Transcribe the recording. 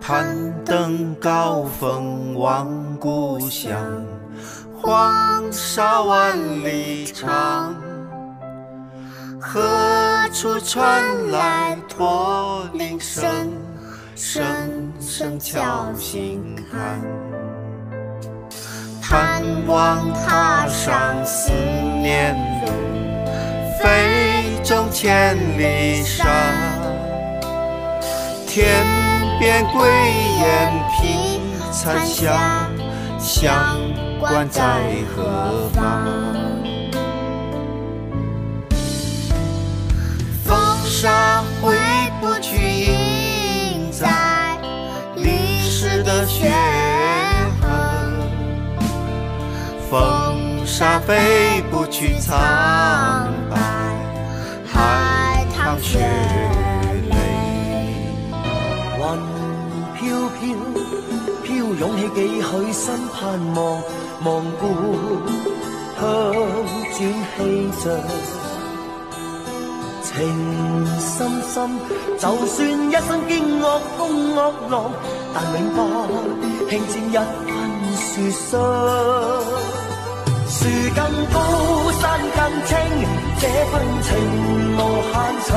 攀登高峰望故乡，黄沙万里长。何处传来驼铃声？声声敲心坎。盼望踏上思念路，飞纵千里沙。天。边归雁披残霞，乡关在何方？风沙挥不去印在历史的血痕，风沙飞不去苍白海棠雪。涌起几许新盼望，望故乡转气象。情深深，就算一生经恶风恶浪，但永不轻沾一分树霜。树更高，山更青，这份情无限长。